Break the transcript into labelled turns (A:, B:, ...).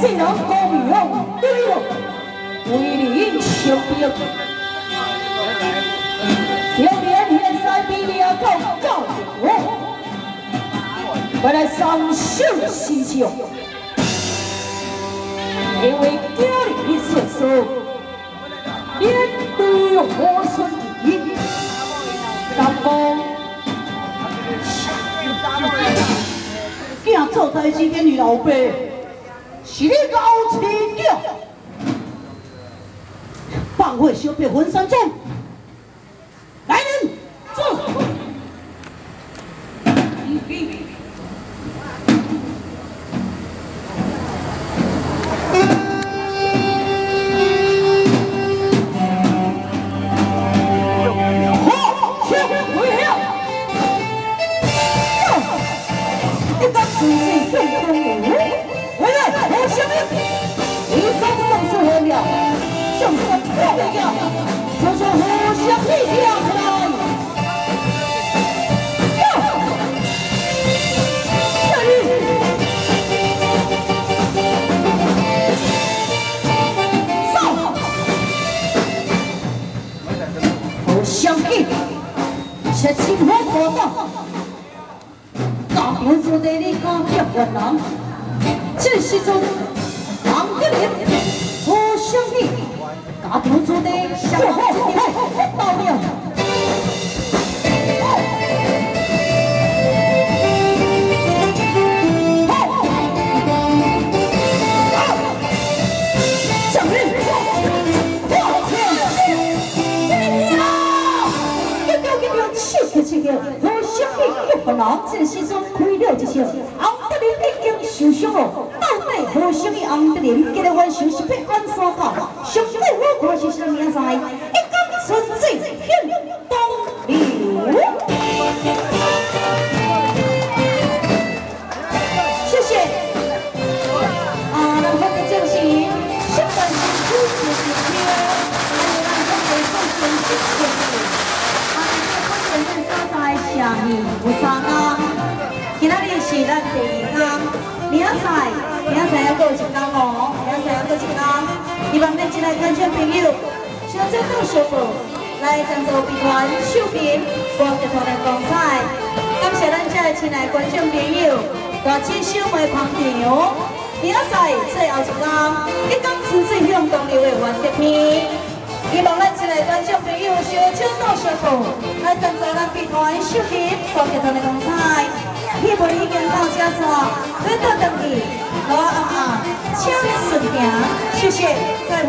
A: 信能高未来，对我为你！相枪毙。今天你！们在比你！要高高我，我来双修西教，因为家里一所所，天对我兄弟，咱们。今做代志，个女老伯，是你老亲家，放火烧灭婚山庄，来人，走坐。切切我可到，大表做地你家业越南，这时阵王德林郎这时阵开了一声，洪德林已经受伤了。到底何什么红德林今日晚上是被安怎搞？上帝，我可是什么名在？一江春水向东流。谢谢。啊，咱们的就是新闻新主持人，还有咱们的总编辑谢谢。啊，这个关键所在下面有三个。是咱第二天，明仔载，明仔载要过一天哦，明仔载要过一天。希望咱进来观众朋友，小最好小步来赞助兵团秀品，光着团的光彩。感谢咱这亲爱观众朋友，大千小妹捧场。明仔载最后一天，一讲纯粹向东流的完结手到小步来赞助咱兵团秀品，光着团的光彩。希望已经到家所，回到当地，和阿阿请顺行，谢谢，再会。